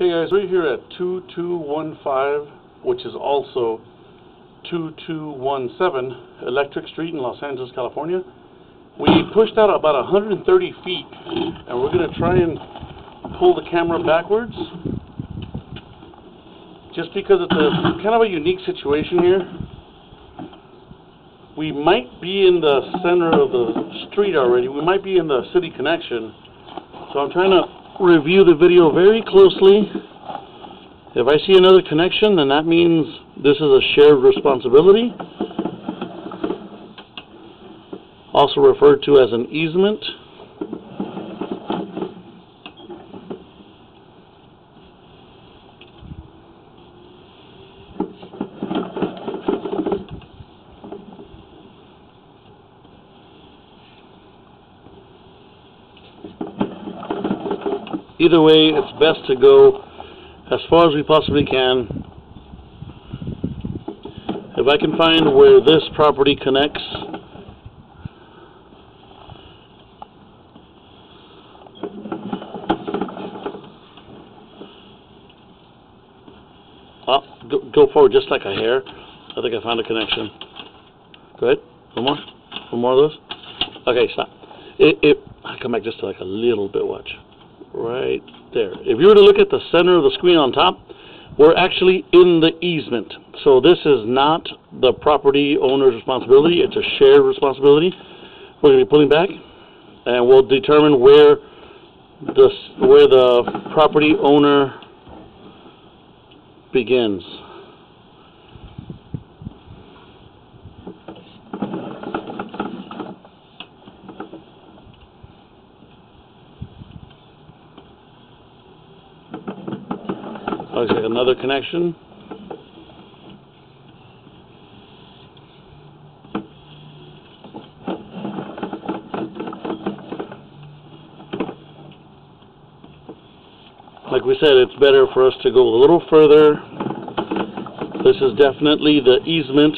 Okay guys, we're here at 2215, which is also 2217 Electric Street in Los Angeles, California. We pushed out about 130 feet, and we're going to try and pull the camera backwards. Just because it's a kind of a unique situation here. We might be in the center of the street already. We might be in the city connection. So I'm trying to review the video very closely. If I see another connection, then that means this is a shared responsibility. Also referred to as an easement. Either way, it's best to go as far as we possibly can. If I can find where this property connects, oh, go, forward just like a hair. I think I found a connection. Go ahead. One more. One more of those. Okay, stop. It, it, I come back just to like a little bit. Watch right there. If you were to look at the center of the screen on top, we're actually in the easement. So this is not the property owner's responsibility, it's a shared responsibility. We're going to be pulling back, and we'll determine where the, where the property owner begins. Looks like another connection. Like we said, it's better for us to go a little further. This is definitely the easement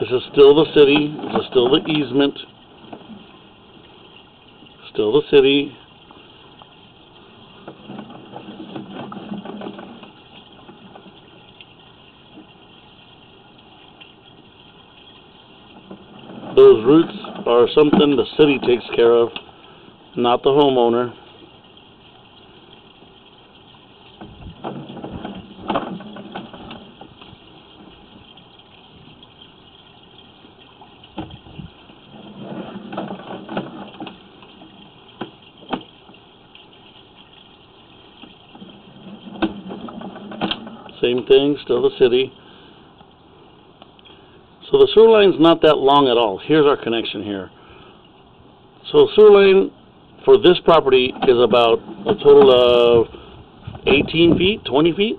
This is still the city. This is still the easement. Still the city. Those roots are something the city takes care of, not the homeowner. Same thing, still the city. So the sewer line's not that long at all. Here's our connection here. So sewer line for this property is about a total of 18 feet, 20 feet.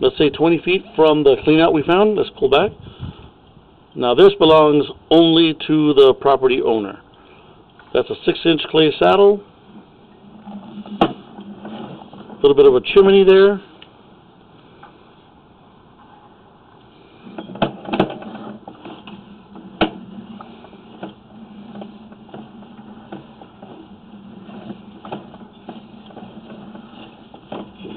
Let's say 20 feet from the cleanout we found. Let's pull back. Now this belongs only to the property owner. That's a six inch clay saddle. A little bit of a chimney there.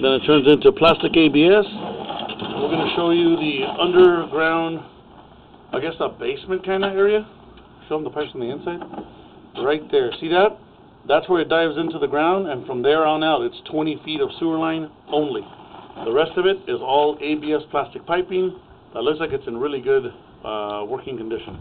Then it turns into plastic ABS. We're going to show you the underground, I guess a basement kind of area. Show them the pipes on the inside. Right there. See that? That's where it dives into the ground, and from there on out, it's 20 feet of sewer line only. The rest of it is all ABS plastic piping. That looks like it's in really good uh, working condition.